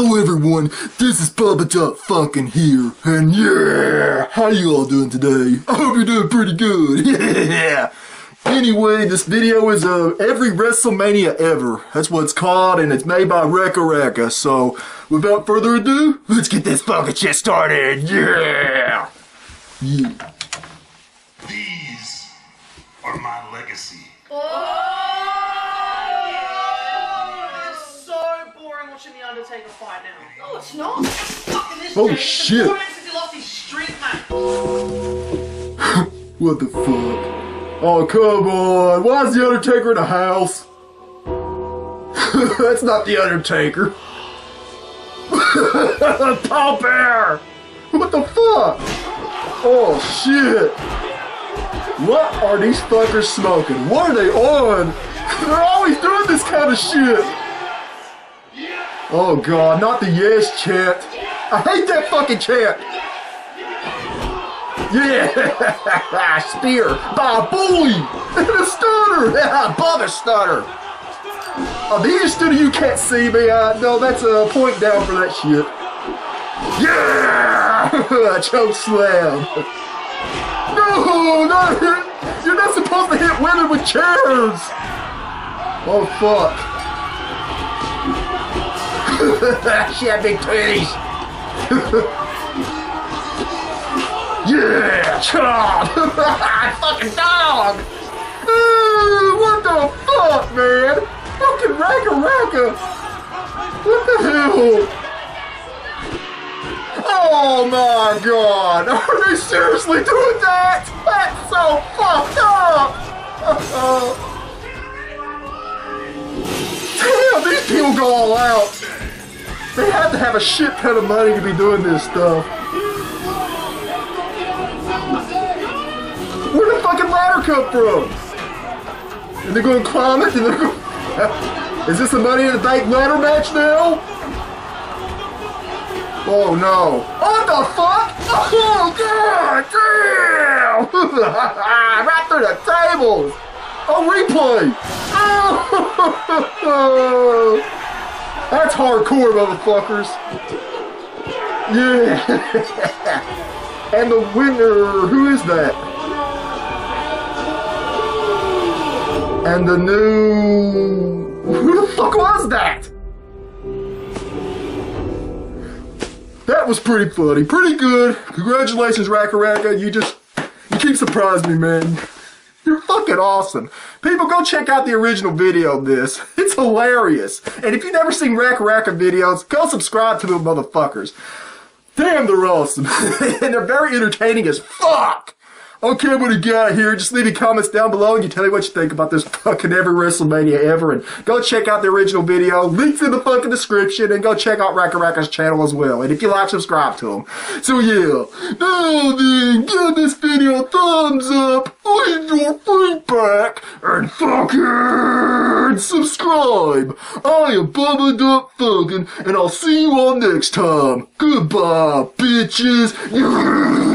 Hello everyone, this is Bubba Dunk Funkin here, and yeah, how you all doing today? I hope you're doing pretty good, yeah! Anyway, this video is uh, every WrestleMania ever. That's what it's called, and it's made by RackaRacka, so without further ado, let's get this fucking shit started, yeah! Yeah. These are my legacy. It's so boring The fight now. No, it's not. Fucking this Oh, shit. It's boring since he lost his streak match. What the fuck? Oh, come on. Why is The Undertaker in a house? That's not The Undertaker. Paul Bearer! What the fuck? Oh, shit. What are these fuckers smoking? What are they on? They're always doing this kind of shit. Oh, God. Not the yes chant. I hate that fucking chant. Yeah! Spear by a bully! And a stunner! Yeah, Bubba stunner! Oh, the stunner you can't see me. Uh, no, that's a point down for that shit. Yeah! Choke slam! No! Not hit! You're not supposed to hit women with chairs! Oh, fuck. she had big titties! Yeah! Chop! fucking dog! Ooh, what the fuck, man? Fucking RackaRacka! What the hell? Oh my god! Are they seriously doing that? That's so fucked up! Damn, these people go all out! They have to have a shit ton of money to be doing this stuff. Where the fucking ladder come from? And they're gonna climb it and they're going Is this a money in the bank ladder match now? Oh no. What the fuck? Oh god damn! right through the tables! Oh replay! Oh That's hardcore motherfuckers! Yeah! and the winner, who is that? And the new. Who the fuck was that? That was pretty funny. Pretty good. Congratulations, RackaRacka. You just. You keep surprising me, man. You're fucking awesome. People, go check out the original video of this. It's hilarious. And if you've never seen RackaRacka videos, go subscribe to them motherfuckers. Damn, they're awesome. and they're very entertaining as fuck. Okay, gonna get out of here. Just leave your comments down below and you tell me what you think about this fucking every WrestleMania ever. And go check out the original video. Links in the fucking description. And go check out RackaRacka's channel as well. And if you like, subscribe to him. So yeah. Oh, now then, give this video a thumbs up. Leave your feedback. And fucking I am Bubba Dunk Funkin. And I'll see you all next time. Goodbye, bitches.